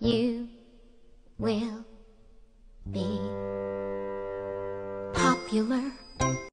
you will be popular.